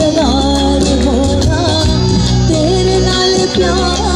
करार होना तेरे नाल प्यार